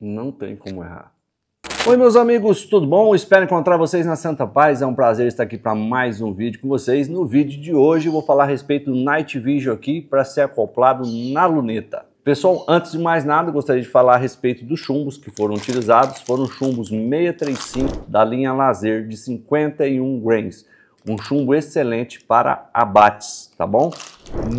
Não tem como errar. Oi, meus amigos, tudo bom? Espero encontrar vocês na Santa Paz. É um prazer estar aqui para mais um vídeo com vocês. No vídeo de hoje vou falar a respeito do Night Vision aqui para ser acoplado na luneta. Pessoal, antes de mais nada, gostaria de falar a respeito dos chumbos que foram utilizados. Foram chumbos 635 da linha Lazer de 51 grains. Um chumbo excelente para abates, tá bom?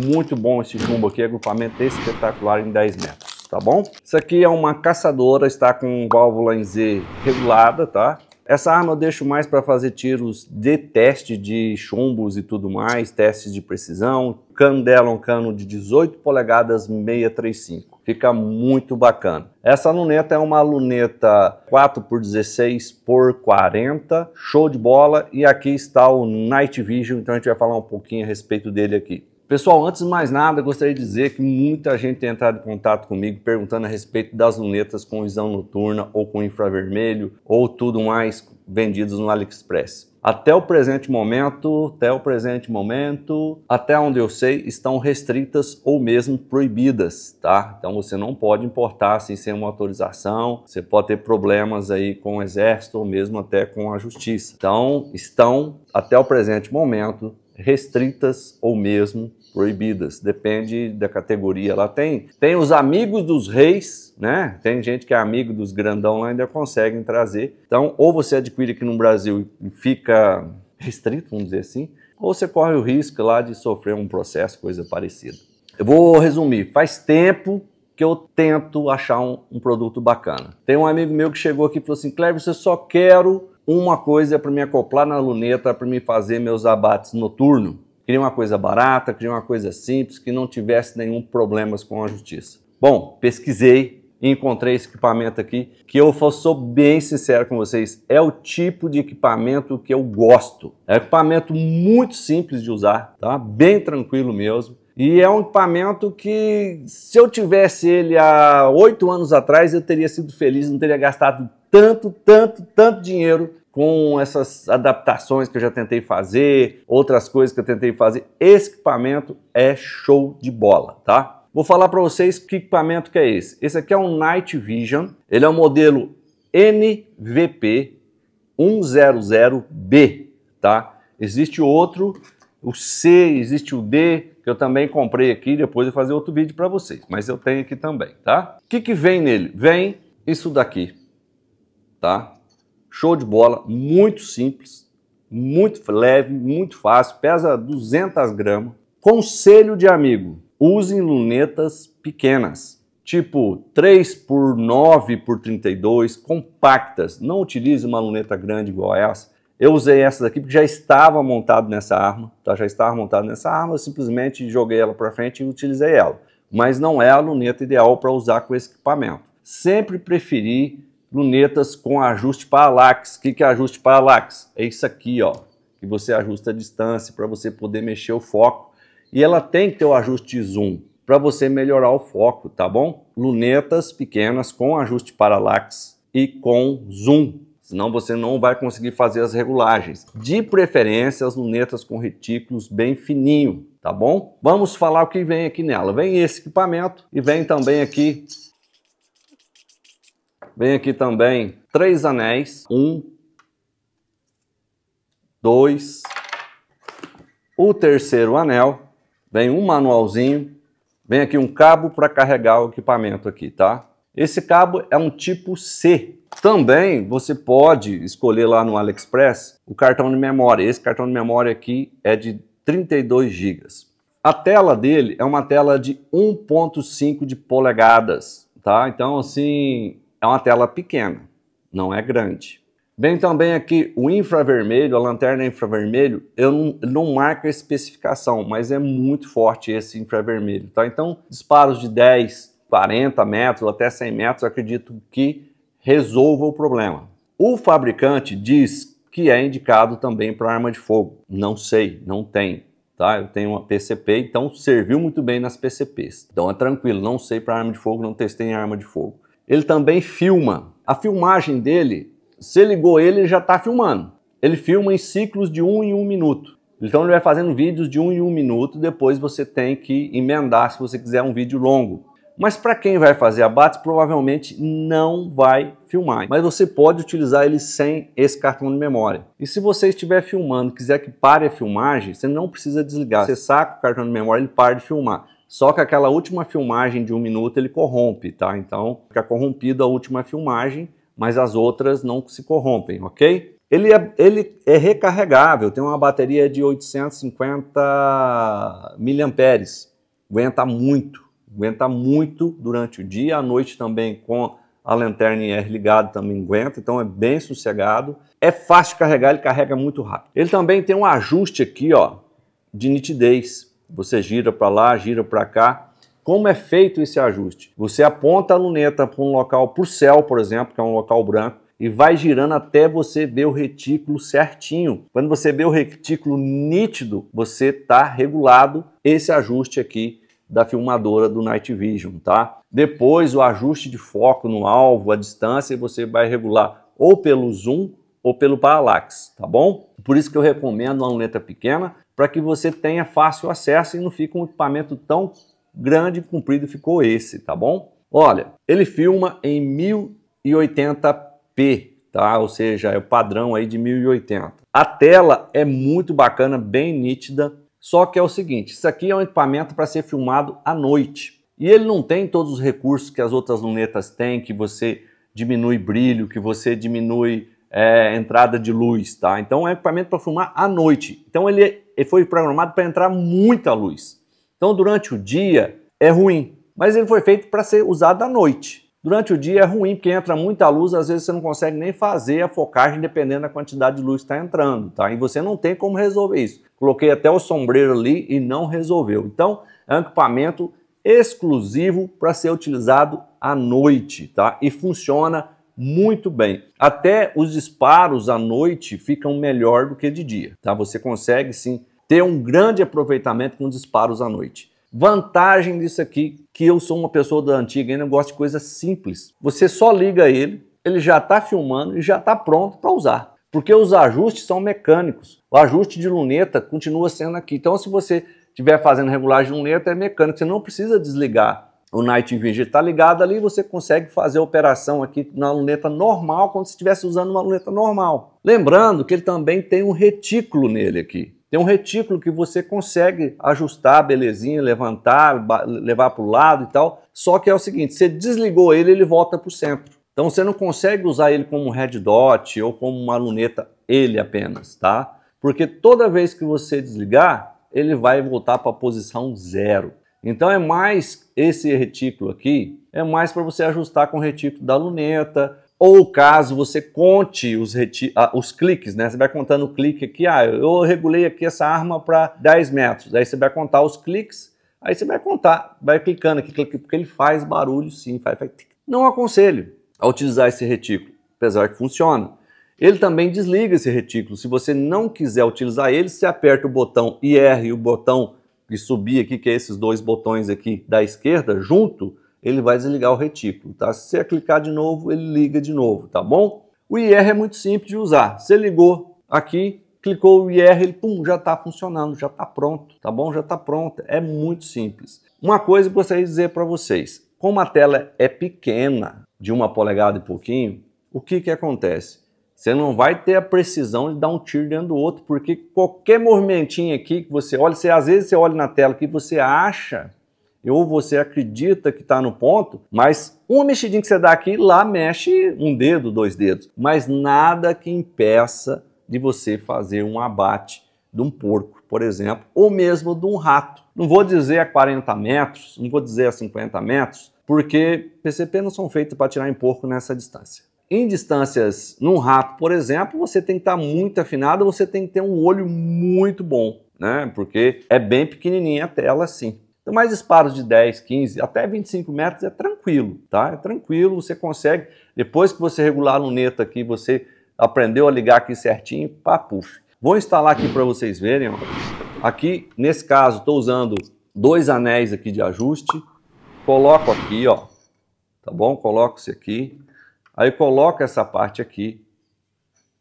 Muito bom esse chumbo aqui, agrupamento espetacular em 10 metros tá bom? Isso aqui é uma caçadora, está com válvula em Z regulada, tá? Essa arma eu deixo mais para fazer tiros de teste de chumbos e tudo mais, testes de precisão. O cano dela é um cano de 18 polegadas 635. Fica muito bacana. Essa luneta é uma luneta 4x16 por 40, show de bola. E aqui está o Night Vision, então a gente vai falar um pouquinho a respeito dele aqui. Pessoal, antes de mais nada, gostaria de dizer que muita gente tem entrado em contato comigo perguntando a respeito das lunetas com visão noturna ou com infravermelho ou tudo mais vendidos no AliExpress. Até o presente momento, até o presente momento, até onde eu sei, estão restritas ou mesmo proibidas, tá? Então você não pode importar sem ser uma autorização, você pode ter problemas aí com o exército ou mesmo até com a justiça. Então, estão até o presente momento restritas ou mesmo proibidas, depende da categoria. Lá tem, tem os amigos dos reis, né? Tem gente que é amigo dos grandão lá ainda conseguem trazer. Então, ou você adquire aqui no Brasil e fica restrito, vamos dizer assim, ou você corre o risco lá de sofrer um processo, coisa parecida. Eu vou resumir. Faz tempo que eu tento achar um, um produto bacana. Tem um amigo meu que chegou aqui e falou assim, Cleber, você só quero uma coisa para me acoplar na luneta para me fazer meus abates noturnos. Queria uma coisa barata, queria uma coisa simples, que não tivesse nenhum problemas com a justiça. Bom, pesquisei e encontrei esse equipamento aqui, que eu sou bem sincero com vocês, é o tipo de equipamento que eu gosto. É um equipamento muito simples de usar, tá? Bem tranquilo mesmo. E é um equipamento que, se eu tivesse ele há oito anos atrás, eu teria sido feliz, não teria gastado tanto, tanto, tanto dinheiro com essas adaptações que eu já tentei fazer, outras coisas que eu tentei fazer, esse equipamento é show de bola, tá? Vou falar para vocês que equipamento que é esse. Esse aqui é um Night Vision, ele é o modelo NVP 100B, tá? Existe outro, o C, existe o D, que eu também comprei aqui, depois eu vou fazer outro vídeo para vocês, mas eu tenho aqui também, tá? O que que vem nele? Vem isso daqui, tá? Show de bola, muito simples, muito leve, muito fácil, pesa 200 gramas. Conselho de amigo, usem lunetas pequenas, tipo 3 por 9 por 32, compactas. Não utilize uma luneta grande igual essa. Eu usei essa daqui porque já estava montado nessa arma, tá? já estava montado nessa arma, eu simplesmente joguei ela para frente e utilizei ela. Mas não é a luneta ideal para usar com esse equipamento. Sempre preferi lunetas com ajuste parallax. O que, que é ajuste parallax? É isso aqui, ó, que você ajusta a distância para você poder mexer o foco. E ela tem que ter o ajuste zoom para você melhorar o foco, tá bom? Lunetas pequenas com ajuste parallax e com zoom, senão você não vai conseguir fazer as regulagens. De preferência, as lunetas com retículos bem fininho, tá bom? Vamos falar o que vem aqui nela. Vem esse equipamento e vem também aqui Vem aqui também três anéis. Um, dois. O terceiro anel. Vem um manualzinho. Vem aqui um cabo para carregar o equipamento aqui, tá? Esse cabo é um tipo C. Também você pode escolher lá no AliExpress o cartão de memória. Esse cartão de memória aqui é de 32 GB. A tela dele é uma tela de 1.5 de polegadas, tá? Então assim, é uma tela pequena, não é grande. Vem também aqui o infravermelho, a lanterna infravermelho, eu não, não marco a especificação, mas é muito forte esse infravermelho, tá? Então, disparos de 10, 40 metros, até 100 metros, acredito que resolva o problema. O fabricante diz que é indicado também para arma de fogo. Não sei, não tem. Tá? Eu tenho uma PCP, então serviu muito bem nas PCPs. Então é tranquilo, não sei para arma de fogo, não testei em arma de fogo ele também filma. A filmagem dele, você ligou ele, ele já está filmando. Ele filma em ciclos de um em um minuto. Então ele vai fazendo vídeos de um em um minuto, depois você tem que emendar se você quiser um vídeo longo. Mas para quem vai fazer abates, provavelmente não vai filmar. Mas você pode utilizar ele sem esse cartão de memória. E se você estiver filmando quiser que pare a filmagem, você não precisa desligar. Você saca o cartão de memória, ele para de filmar. Só que aquela última filmagem de um minuto ele corrompe, tá? Então fica corrompido a última filmagem, mas as outras não se corrompem, ok? Ele é, ele é recarregável, tem uma bateria de 850 miliamperes, aguenta muito, aguenta muito durante o dia, à noite também com a lanterna IR ligada também aguenta, então é bem sossegado. É fácil de carregar, ele carrega muito rápido. Ele também tem um ajuste aqui, ó, de nitidez. Você gira para lá, gira para cá. Como é feito esse ajuste? Você aponta a luneta para um local, para o céu, por exemplo, que é um local branco, e vai girando até você ver o retículo certinho. Quando você vê o retículo nítido, você está regulado esse ajuste aqui da filmadora do Night Vision, tá? Depois o ajuste de foco no alvo, a distância, você vai regular ou pelo zoom ou pelo parallax, tá bom? Por isso que eu recomendo uma luneta pequena, para que você tenha fácil acesso e não fique um equipamento tão grande e comprido ficou esse, tá bom? Olha, ele filma em 1080p, tá? Ou seja, é o padrão aí de 1080. A tela é muito bacana, bem nítida, só que é o seguinte, isso aqui é um equipamento para ser filmado à noite. E ele não tem todos os recursos que as outras lunetas têm, que você diminui brilho, que você diminui é, entrada de luz, tá? Então é um equipamento para filmar à noite. Então ele, ele foi programado para entrar muita luz. Então durante o dia é ruim, mas ele foi feito para ser usado à noite. Durante o dia é ruim porque entra muita luz, às vezes você não consegue nem fazer a focagem dependendo da quantidade de luz que está entrando, tá? E você não tem como resolver isso. Coloquei até o sombreiro ali e não resolveu. Então é um equipamento exclusivo para ser utilizado à noite, tá? E funciona muito bem. Até os disparos à noite ficam melhor do que de dia, tá? Você consegue sim ter um grande aproveitamento com disparos à noite. Vantagem disso aqui, que eu sou uma pessoa da antiga e ainda gosto de coisas simples. Você só liga ele, ele já está filmando e já está pronto para usar. Porque os ajustes são mecânicos. O ajuste de luneta continua sendo aqui. Então, se você estiver fazendo regulagem de luneta, é mecânico. Você não precisa desligar o Night Vision está ligado ali, você consegue fazer a operação aqui na luneta normal, como se estivesse usando uma luneta normal. Lembrando que ele também tem um retículo nele aqui. Tem um retículo que você consegue ajustar, belezinha, levantar, levar para o lado e tal. Só que é o seguinte, você desligou ele, ele volta para o centro. Então você não consegue usar ele como um red dot ou como uma luneta ele apenas, tá? Porque toda vez que você desligar, ele vai voltar para a posição zero. Então é mais esse retículo aqui, é mais para você ajustar com o retículo da luneta, ou caso você conte os, ah, os cliques, né? Você vai contando o clique aqui, ah, eu regulei aqui essa arma para 10 metros, aí você vai contar os cliques, aí você vai contar, vai clicando aqui, porque ele faz barulho sim, faz, faz... Não aconselho a utilizar esse retículo, apesar que funciona. Ele também desliga esse retículo. Se você não quiser utilizar ele, você aperta o botão IR e o botão e subir aqui, que é esses dois botões aqui da esquerda, junto, ele vai desligar o retículo, tá? Se você clicar de novo, ele liga de novo, tá bom? O IR é muito simples de usar. Você ligou aqui, clicou o IR, ele pum, já está funcionando, já está pronto, tá bom? Já está pronto. É muito simples. Uma coisa que eu gostaria de dizer para vocês: como a tela é pequena, de uma polegada e pouquinho, o que, que acontece? Você não vai ter a precisão de dar um tiro dentro do outro, porque qualquer movimentinho aqui que você olha, você, às vezes você olha na tela que você acha ou você acredita que está no ponto, mas uma mexidinha que você dá aqui, lá mexe um dedo, dois dedos. Mas nada que impeça de você fazer um abate de um porco, por exemplo, ou mesmo de um rato. Não vou dizer a 40 metros, não vou dizer a 50 metros, porque PCP não são feitos para tirar em porco nessa distância. Em distâncias num rato, por exemplo, você tem que estar muito afinado, você tem que ter um olho muito bom, né? Porque é bem pequenininha a tela assim. Então, mais disparos de 10, 15, até 25 metros é tranquilo, tá? É tranquilo, você consegue. Depois que você regular a luneta aqui, você aprendeu a ligar aqui certinho, papuf. Vou instalar aqui para vocês verem, ó. Aqui, nesse caso, estou usando dois anéis aqui de ajuste. Coloco aqui, ó. Tá bom? Coloco esse aqui. Aí coloca essa parte aqui,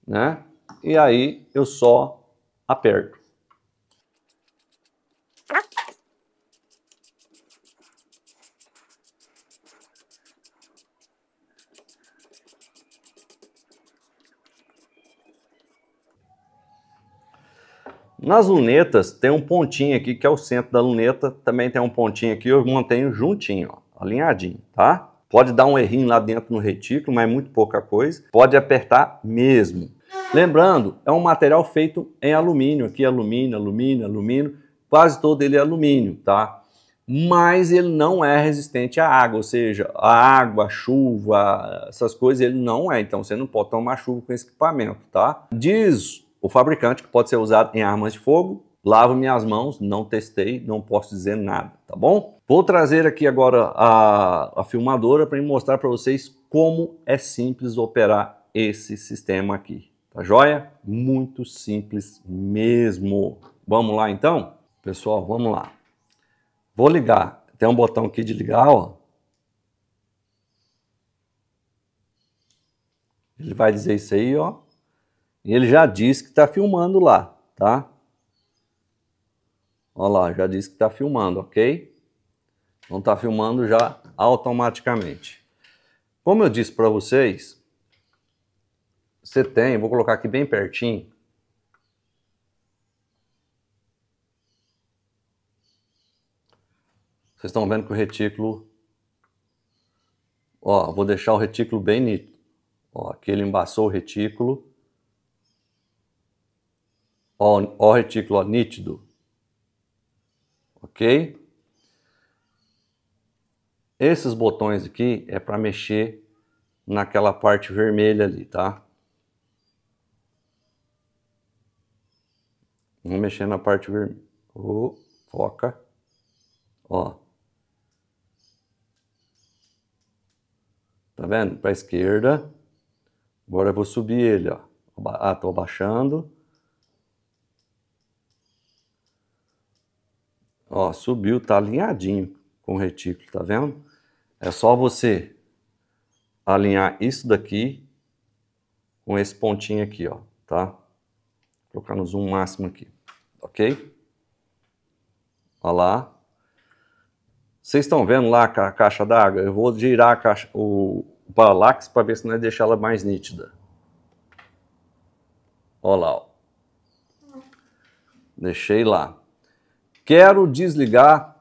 né? E aí eu só aperto. Nas lunetas tem um pontinho aqui que é o centro da luneta, também tem um pontinho aqui, eu mantenho juntinho, ó, alinhadinho, tá? Pode dar um errinho lá dentro no retículo, mas é muito pouca coisa. Pode apertar mesmo. Lembrando, é um material feito em alumínio, aqui alumínio, alumínio, alumínio, quase todo ele é alumínio, tá? Mas ele não é resistente à água, ou seja, a água, a chuva, essas coisas ele não é, então você não pode tomar chuva com esse equipamento, tá? Diz o fabricante que pode ser usado em armas de fogo, lavo minhas mãos, não testei, não posso dizer nada, tá bom? Vou trazer aqui agora a, a filmadora para mostrar para vocês como é simples operar esse sistema aqui. Tá joia? Muito simples mesmo. Vamos lá então? Pessoal, vamos lá. Vou ligar. Tem um botão aqui de ligar, ó. Ele vai dizer isso aí, ó. E ele já disse que está filmando lá, tá? Olha lá, já disse que está filmando, ok? Então está filmando já automaticamente. Como eu disse para vocês, você tem, vou colocar aqui bem pertinho. Vocês estão vendo que o retículo, ó, vou deixar o retículo bem nítido. Ó, aqui ele embaçou o retículo. Ó, ó o retículo, ó, nítido. Ok? Esses botões aqui é para mexer naquela parte vermelha ali, tá? Vamos mexer na parte vermelha. Oh, foca. Ó. Tá vendo? Para esquerda. Agora eu vou subir ele, ó. Ah, tô abaixando. Ó, subiu, tá alinhadinho com o retículo, tá vendo? É só você alinhar isso daqui com esse pontinho aqui, ó, tá? Vou colocar no zoom máximo aqui, ok? Olha lá. Vocês estão vendo lá a caixa d'água? Eu vou girar a caixa, o, o parallax para ver se não é deixar ela mais nítida. Olha lá. Ó. Deixei lá. Quero desligar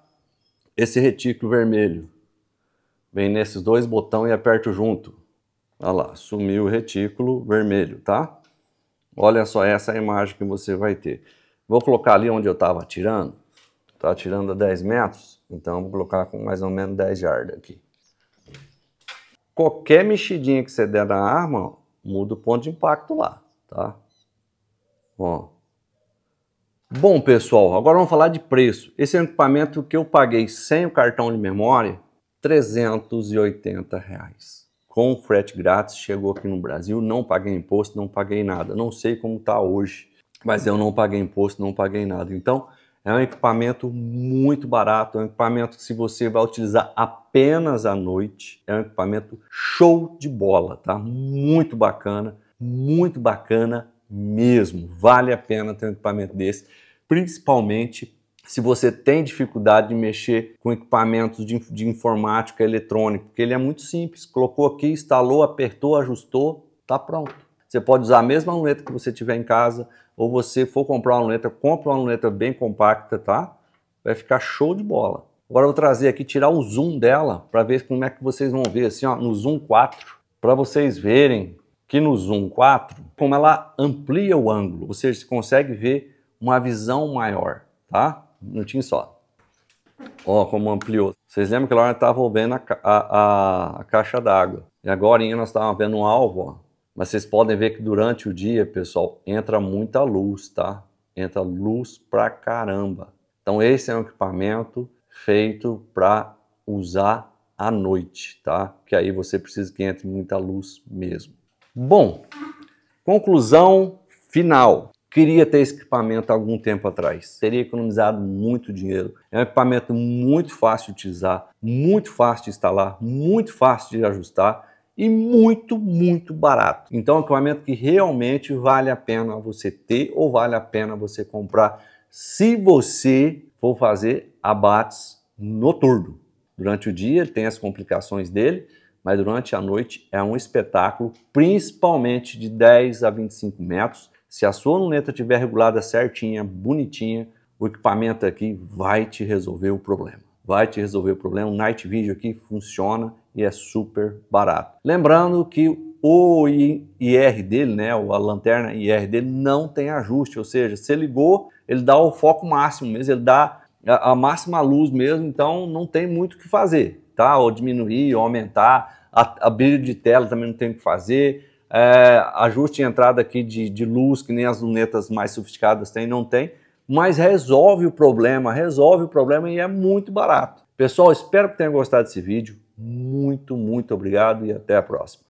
esse retículo vermelho. Vem nesses dois botões e aperto junto. Olha lá, sumiu o retículo vermelho, tá? Olha só essa imagem que você vai ter. Vou colocar ali onde eu estava atirando. Está atirando a 10 metros, então vou colocar com mais ou menos 10 yardas aqui. Qualquer mexidinha que você der na arma, muda o ponto de impacto lá, tá? Ó. Bom, pessoal, agora vamos falar de preço. Esse é um equipamento que eu paguei sem o cartão de memória, 380 reais com frete grátis, chegou aqui no Brasil, não paguei imposto, não paguei nada. Não sei como está hoje, mas eu não paguei imposto, não paguei nada. Então, é um equipamento muito barato, é um equipamento que se você vai utilizar apenas à noite, é um equipamento show de bola, tá? Muito bacana, muito bacana mesmo. Vale a pena ter um equipamento desse, principalmente se você tem dificuldade de mexer com equipamentos de, de informática eletrônica, porque ele é muito simples. Colocou aqui, instalou, apertou, ajustou, tá pronto. Você pode usar a mesma luneta que você tiver em casa, ou você for comprar uma luneta, compra uma luneta bem compacta, tá? Vai ficar show de bola. Agora eu vou trazer aqui, tirar o zoom dela, para ver como é que vocês vão ver, assim, ó, no zoom 4, para vocês verem que no zoom 4, como ela amplia o ângulo, ou seja, você consegue ver uma visão maior, tá? Um minutinho só. Ó, como ampliou. Vocês lembram que lá nós estávamos vendo a, a, a caixa d'água. E agora nós estávamos vendo um alvo, ó. Mas vocês podem ver que durante o dia, pessoal, entra muita luz, tá? Entra luz pra caramba. Então esse é um equipamento feito para usar à noite, tá? Que aí você precisa que entre muita luz mesmo. Bom, conclusão final. Queria ter esse equipamento há algum tempo atrás. Teria economizado muito dinheiro. É um equipamento muito fácil de utilizar, muito fácil de instalar, muito fácil de ajustar e muito, muito barato. Então é um equipamento que realmente vale a pena você ter ou vale a pena você comprar se você for fazer abates noturno. Durante o dia ele tem as complicações dele, mas durante a noite é um espetáculo, principalmente de 10 a 25 metros Se a sua luneta estiver regulada certinha, bonitinha, o equipamento aqui vai te resolver o problema. Vai te resolver o problema. O Night Vision aqui funciona e é super barato. Lembrando que o IR dele, né, a lanterna IR dele não tem ajuste, ou seja, você ligou, ele dá o foco máximo mesmo, ele dá a, a máxima luz mesmo, então não tem muito o que fazer, tá? Ou diminuir, ou aumentar, a, a brilho de tela também não tem o que fazer, é, ajuste de entrada aqui de, de luz, que nem as lunetas mais sofisticadas têm, não tem, mas resolve o problema, resolve o problema e é muito barato. Pessoal, espero que tenham gostado desse vídeo. Muito, muito obrigado e até a próxima.